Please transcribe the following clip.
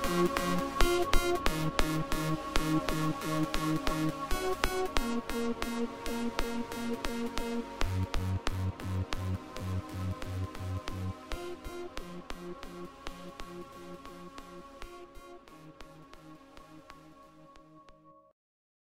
Thank you.